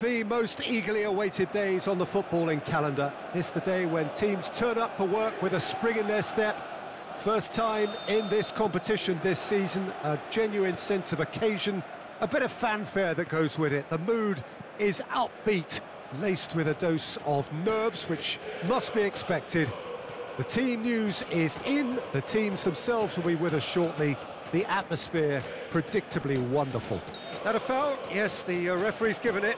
The most eagerly awaited days on the footballing calendar. It's the day when teams turn up for work with a spring in their step. First time in this competition this season, a genuine sense of occasion, a bit of fanfare that goes with it. The mood is upbeat, laced with a dose of nerves, which must be expected. The team news is in, the teams themselves will be with us shortly. The atmosphere predictably wonderful. That a foul? Yes, the uh, referee's given it.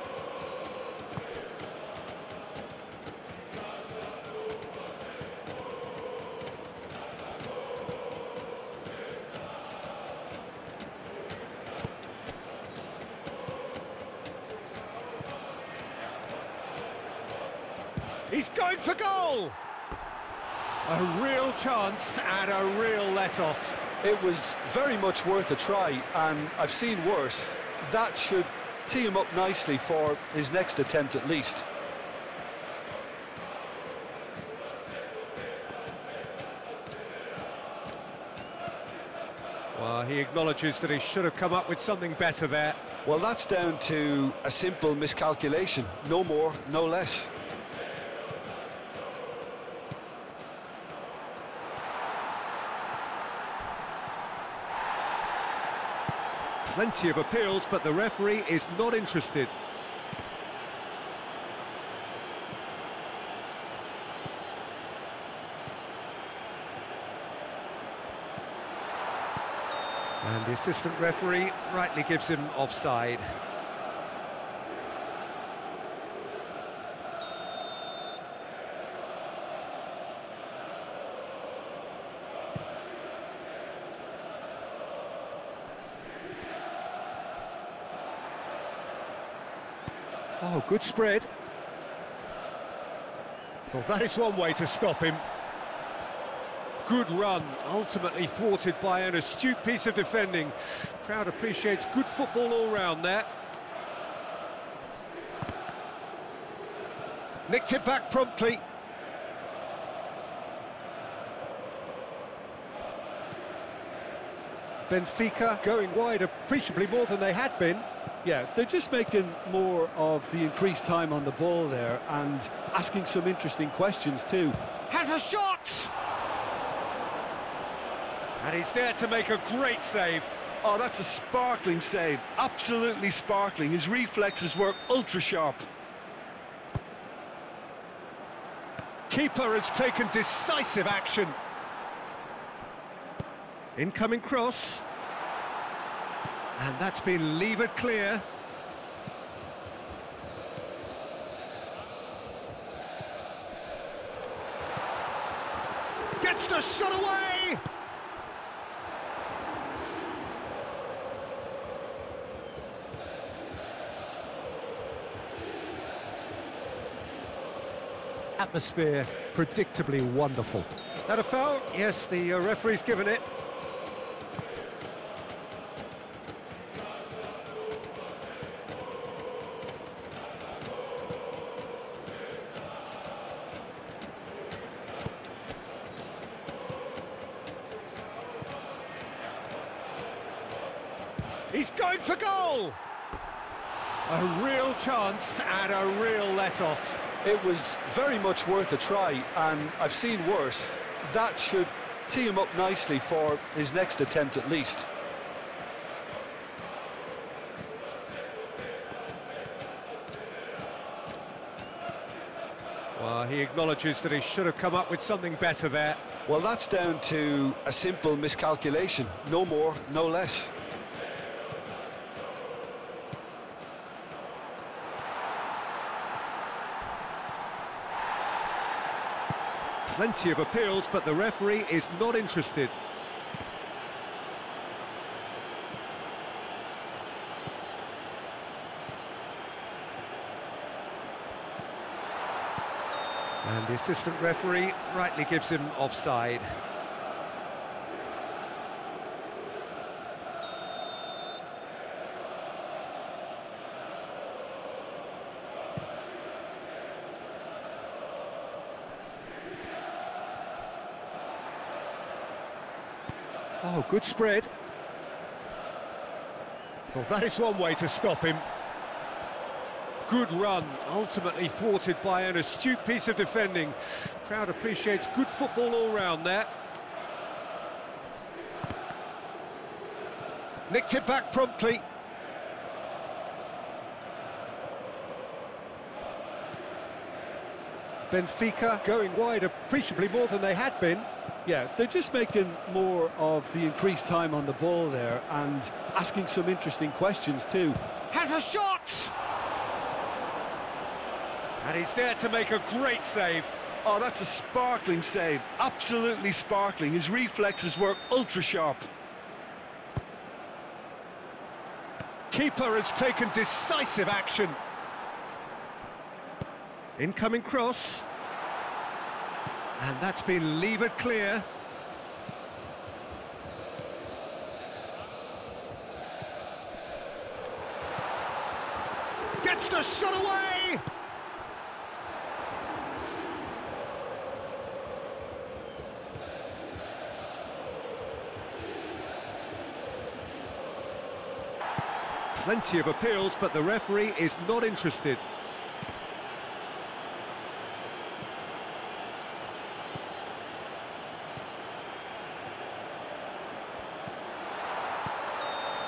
He's going for goal! A real chance and a real let-off. It was very much worth a try, and I've seen worse. That should tee him up nicely for his next attempt at least. Well, he acknowledges that he should have come up with something better there. Well, that's down to a simple miscalculation. No more, no less. Plenty of appeals, but the referee is not interested. And the assistant referee rightly gives him offside. Oh, good spread. Well, that is one way to stop him. Good run, ultimately thwarted by an astute piece of defending. Crowd appreciates good football all round there. Nicked it back promptly. Benfica going wide appreciably more than they had been. Yeah, they're just making more of the increased time on the ball there and asking some interesting questions too. Has a shot! And he's there to make a great save. Oh, that's a sparkling save. Absolutely sparkling. His reflexes were ultra-sharp. Keeper has taken decisive action. Incoming cross. And that's been levered clear. Gets the shot away! Atmosphere predictably wonderful. That a foul? Yes, the uh, referee's given it. He's going for goal! A real chance and a real let-off. It was very much worth a try, and I've seen worse. That should tee him up nicely for his next attempt at least. Well, he acknowledges that he should have come up with something better there. Well, that's down to a simple miscalculation. No more, no less. Plenty of appeals, but the referee is not interested. And the assistant referee rightly gives him offside. Oh, good spread. Well, that is one way to stop him. Good run, ultimately thwarted by an astute piece of defending. Crowd appreciates good football all round there. Nicked it back promptly. Benfica going wide appreciably more than they had been. Yeah, they're just making more of the increased time on the ball there and asking some interesting questions too. Has a shot! And he's there to make a great save. Oh, that's a sparkling save. Absolutely sparkling. His reflexes work ultra sharp. Keeper has taken decisive action. Incoming cross. And that's been levered clear. Gets the shot away! Plenty of appeals, but the referee is not interested.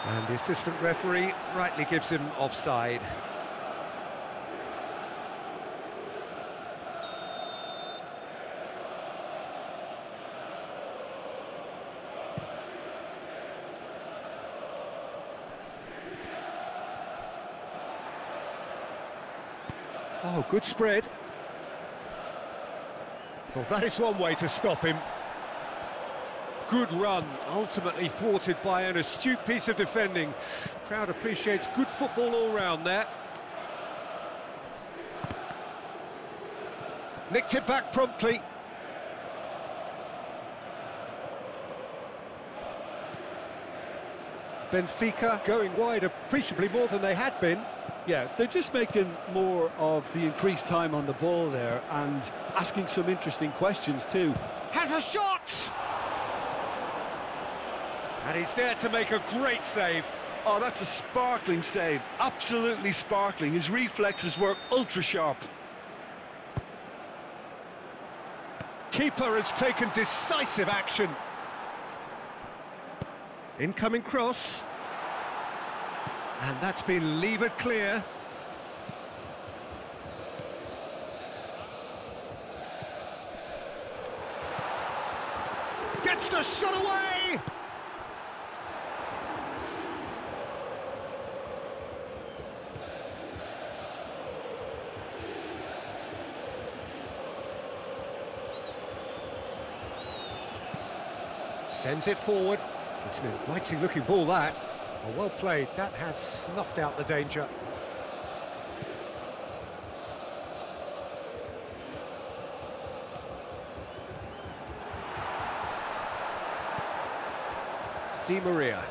And the assistant referee rightly gives him offside. Oh, good spread. Well, that is one way to stop him. Good run, ultimately thwarted by an astute piece of defending. Crowd appreciates good football all round there. Nicked it back promptly. Benfica going wide appreciably more than they had been. Yeah, they're just making more of the increased time on the ball there and asking some interesting questions too. Has a shot! And he's there to make a great save. Oh, that's a sparkling save. Absolutely sparkling. His reflexes work ultra sharp. Keeper has taken decisive action. Incoming cross. And that's been levered clear. Gets the shot away! Sends it forward. It's an inviting looking ball that. Oh, well played. That has snuffed out the danger. Di Maria.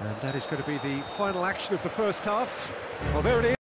And that is going to be the final action of the first half. Well, there it is.